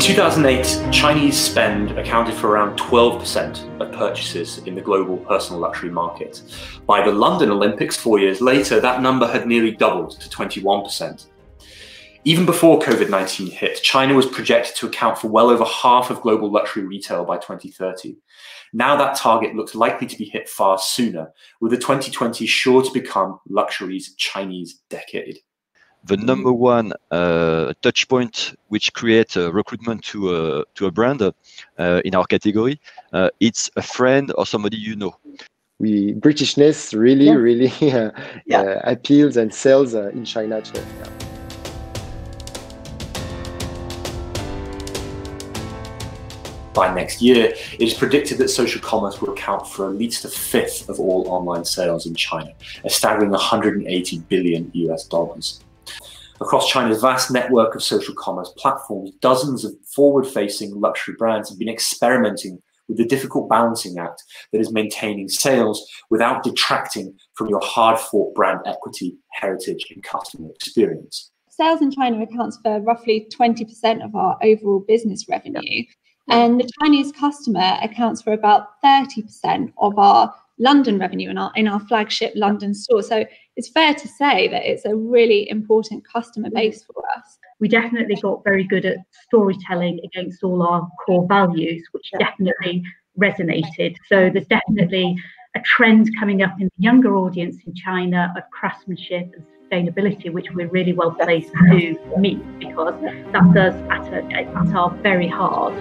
2008, Chinese spend accounted for around 12% of purchases in the global personal luxury market. By the London Olympics four years later, that number had nearly doubled to 21%. Even before COVID 19 hit, China was projected to account for well over half of global luxury retail by 2030. Now that target looks likely to be hit far sooner, with the 2020 sure to become luxury's Chinese decade. The number one uh, touch point which creates a recruitment to a, to a brand uh, in our category, uh, it's a friend or somebody you know we Britishness really, yeah. really uh, yeah. uh, appeals and sells uh, in China. Too. Yeah. by next year, it is predicted that social commerce will account for at least a fifth of all online sales in China, a staggering 180 billion US dollars. Across China's vast network of social commerce platforms, dozens of forward facing luxury brands have been experimenting with the difficult balancing act that is maintaining sales without detracting from your hard fought brand equity, heritage, and customer experience. Sales in China accounts for roughly 20% of our overall business revenue. And the Chinese customer accounts for about 30% of our London revenue in our in our flagship London store. So it's fair to say that it's a really important customer mm. base for us. We definitely got very good at storytelling against all our core values, which definitely resonated. So there's definitely a trend coming up in the younger audience in China of craftsmanship and sustainability, which we're really well placed to meet because that's us at, a, at our very heart.